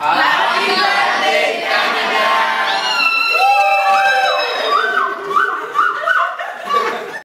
Ah.